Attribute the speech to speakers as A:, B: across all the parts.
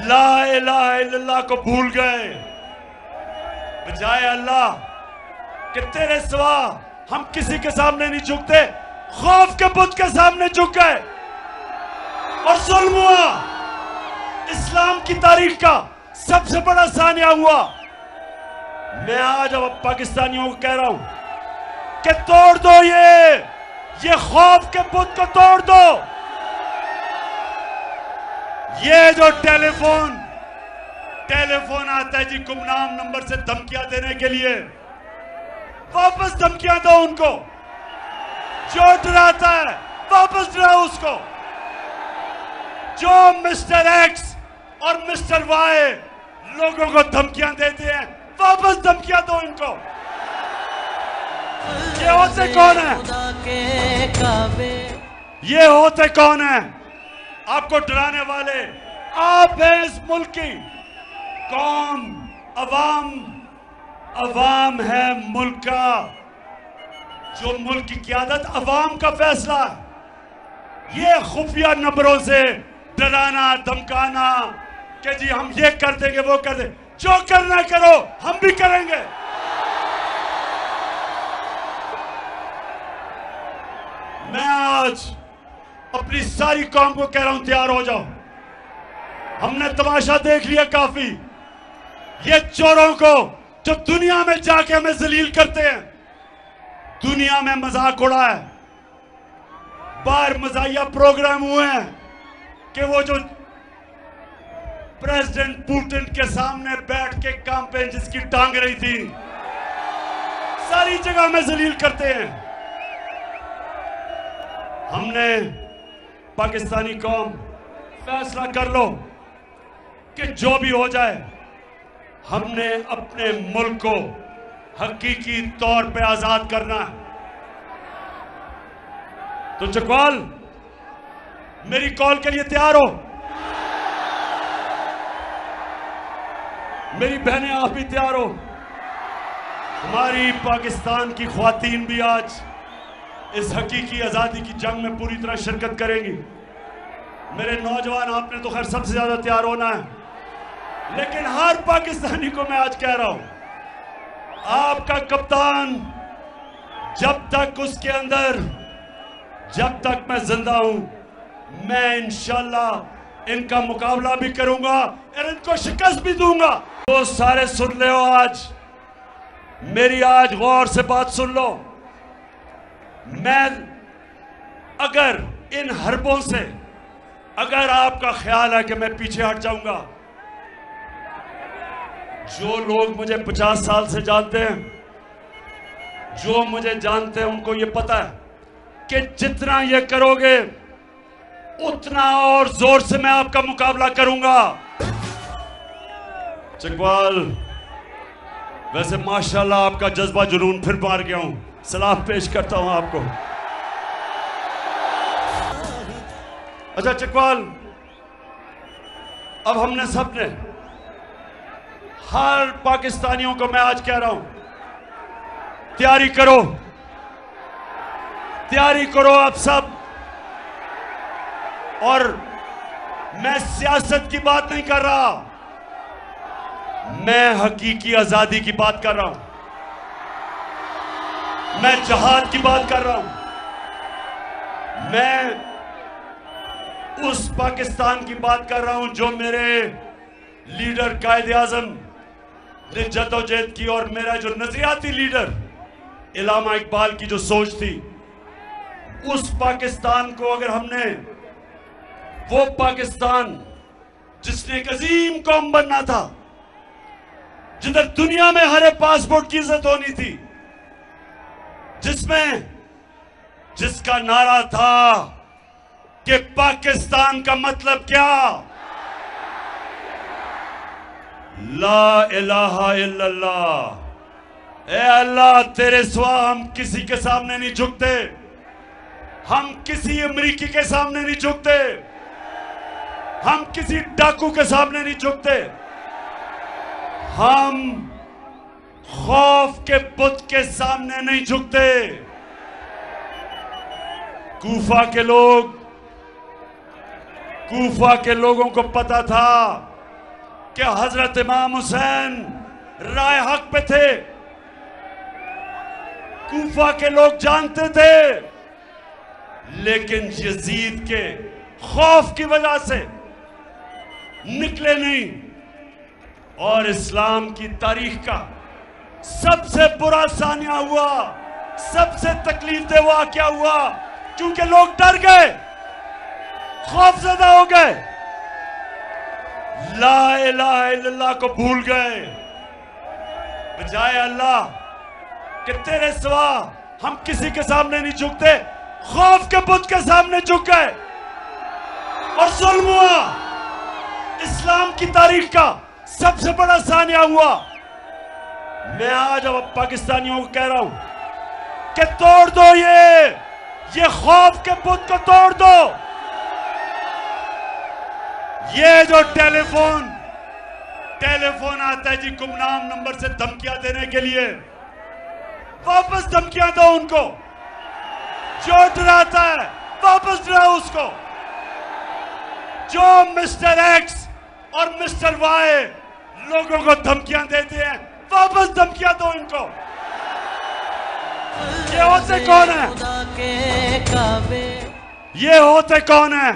A: इल्लल्लाह को भूल गए। बजाय अल्लाह, कि तेरे सिवा हम किसी के सामने नहीं झुकते, खौफ के बुत के सामने झुक गए। और जुल्म हुआ। इस्लाम की तारीख का सबसे बड़ा सानिया हुआ। मैं आज अब पाकिस्तानियों को कह रहा हूँ कि तोड़ दो ये ये खौफ के बुत को तोड़ दो। ये जो टेलीफोन टेलीफोन आता है जी गुमनाम नंबर से धमकियाँ देने के लिए। वापस धमकियाँ दो उनको। जो डराता है वापस डराओ उसको। जो मिस्टर एक्स और मिस्टर वाई लोगों को धमकियाँ देते हैं वापस धमकियाँ दो इनको। ये होते कौन है? ये होते कौन है? आपको डराने वाले आप हैं इस मुल्क की। कौम अवाम अवाम है मुल्क का जो मुल्क की क्यादत अवाम का फैसला है। ये खुफिया नंबरों से डराना धमकाना कि जी हम ये कर देंगे वो कर देंगे। जो करना करो हम भी करेंगे। मैं आज अपनी सारी कौम को कह रहा हूँ, तैयार हो जाओ। हमने तमाशा देख लिया काफ़ी। ये चोरों को जो दुनिया में जाके हमें जलील करते हैं, दुनिया में मज़ाक उड़ा है। बाहर मजाया प्रोग्राम हुए हैं कि वो जो प्रेसिडेंट पुतिन के सामने बैठ के कैंपेन जिसकी टांग रही थी, सारी जगह में जलील करते हैं। हमने पाकिस्तानी कौम, फैसला कर लो कि जो भी हो जाए, हमने अपने मुल्क को हकीकी तौर पे आज़ाद करना है। तो चकवाल, मेरी कॉल के लिए तैयार हो। मेरी बहनें, आप भी तैयार हो। हमारी पाकिस्तान की खातन भी आज इस हकीकी आज़ादी की जंग में पूरी तरह शिरकत करेंगी। मेरे नौजवान, आपने तो खैर सबसे ज़्यादा तैयार होना है। लेकिन हर पाकिस्तानी को मैं आज कह रहा हूँ, आपका कप्तान जब तक उसके अंदर, जब तक मैं ज़िंदा हूँ, मैं इंशाल्लाह इनका मुकाबला भी करूँगा और इनको शिकस्त भी दूँगा। तो सारे सुन ले आज। मेरी आज गौर से बात सुन लो। मैं अगर इन हरबों से, अगर आपका ख्याल है कि मैं पीछे हट जाऊँगा, जो लोग मुझे पचास साल से जानते हैं, जो मुझे जानते हैं, उनको ये पता है कि जितना ये करोगे, उतना और ज़ोर से मैं आपका मुकाबला करूँगा। चकवाल वैसे माशाल्लाह आपका जज्बा जुनून फिर मार गया हूँ। सलाम पेश करता हूँ आपको। अच्छा चकवाल, अब हमने सबने, हर पाकिस्तानियों को मैं आज कह रहा हूँ, तैयारी करो। तैयारी करो आप सब। और मैं सियासत की बात नहीं कर रहा, मैं हकीकी आज़ादी की बात कर रहा हूँ। मैं जहाद की बात कर रहा हूँ। मैं उस पाकिस्तान की बात कर रहा हूँ जो मेरे लीडर कायद आज़म ने जदोजहद की और मेरा जो नजरियाती लीडर इलामा इकबाल की जो सोच थी, उस पाकिस्तान को अगर हमने वो पाकिस्तान जिसने एक अजीम कौम बनना था, जिधर दुनिया में हरे पासपोर्ट की इज़्ज़त होनी थी जिसमें, जिसका नारा था कि पाकिस्तान का मतलब क्या? ला इलाहा इल्लल्लाह। ए अल्लाह, तेरे सिवा हम किसी के सामने नहीं झुकते। हम किसी अमरीकी के सामने नहीं झुकते। हम किसी डाकू के सामने नहीं झुकते। हम खौफ के बुत के सामने नहीं झुकते। कूफा के लोग, कूफा के लोगों को पता था कि हज़रत इमाम हुसैन राय हक पे थे। कूफा के लोग जानते थे, लेकिन यजीद के खौफ की वजह से निकले नहीं। और इस्लाम की तारीख का सबसे बुरा सानिया हुआ, सबसे तकलीफ़ दे हुआ क्या हुआ? क्योंकि लोग डर गए खौफजदा हो गए। ला इल्लल्लाह को भूल गए। बजाय अल्लाह कि तेरे सिवा हम किसी के सामने नहीं झुकते, खौफ के बुत के सामने झुक गए। और जुल्म हुआ। इस्लाम की तारीख का सबसे बड़ा सानिया हुआ। मैं आज अब पाकिस्तानियों को कह रहा हूँ कि तोड़ दो ये ये खौफ के बुत को तोड़ दो। ये जो टेलीफोन टेलीफोन आता है जी गुमनाम नंबर से धमकियाँ देने के लिए, वापस धमकियाँ दो उनको। जो डराता है, वापस डराओ उसको। जो मिस्टर एक्स और मिस्टर वाई लोगों को धमकियाँ देते हैं वापस धमकियाँ दो इनको। ये होते कौन है? ये होते कौन है?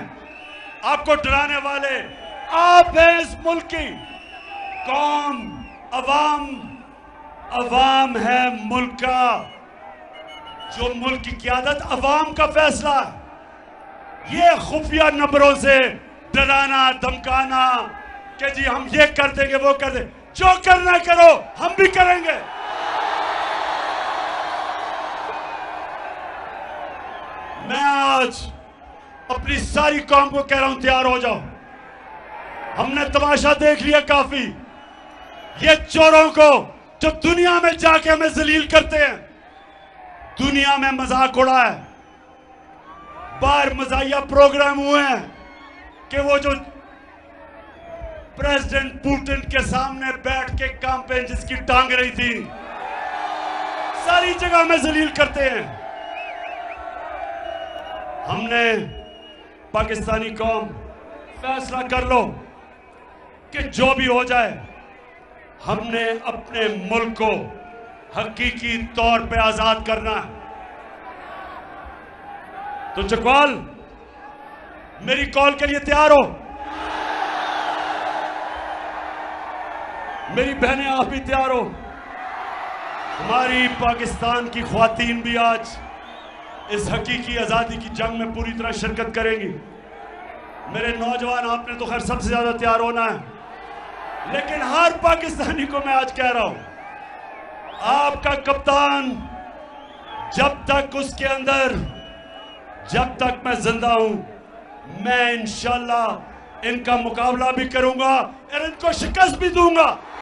A: आपको डराने वाले, आप हैं इस मुल्क की। कौम, अवाम अवाम है मुल्क का। जो मुल्क की क्यादत, अवाम का फैसला है। ये खुफिया नंबरों से डराना, धमकाना, कि जी हम ये कर देंगे, वो कर देंगे। जो करना करो, हम भी करेंगे। मैं आज अपनी सारी कौम को कह रहा हूँ, तैयार हो जाओ। हमने तमाशा देख लिया काफ़ी। ये चोरों को जो दुनिया में जाके हमें जलील करते हैं, दुनिया में मज़ाक उड़ा है। बाहर मजाया प्रोग्राम हुए हैं कि वो जो प्रेसिडेंट पुतिन के सामने बैठ के कैंपेन जिसकी टांग रही थी। सारी जगह में जलील करते हैं। हमने पाकिस्तानी कौम, फैसला कर लो कि जो भी हो जाए, हमने अपने मुल्क को हकीकी तौर पे आज़ाद करना है। तो चकवाल मेरी कॉल के लिए तैयार हो। मेरी बहनें, आप भी तैयार हो। हमारी पाकिस्तान की खातन भी आज इस हकीकी आज़ादी की जंग में पूरी तरह शिरकत करेंगी। मेरे नौजवान, आपने तो खैर सबसे ज़्यादा तैयार होना है। लेकिन हर पाकिस्तानी को मैं आज कह रहा हूँ, आपका कप्तान, जब तक उसके अंदर, जब तक मैं ज़िंदा हूँ, मैं इंशाल्लाह इनका मुकाबला भी करूँगा और इनको शिकस्त भी दूँगा।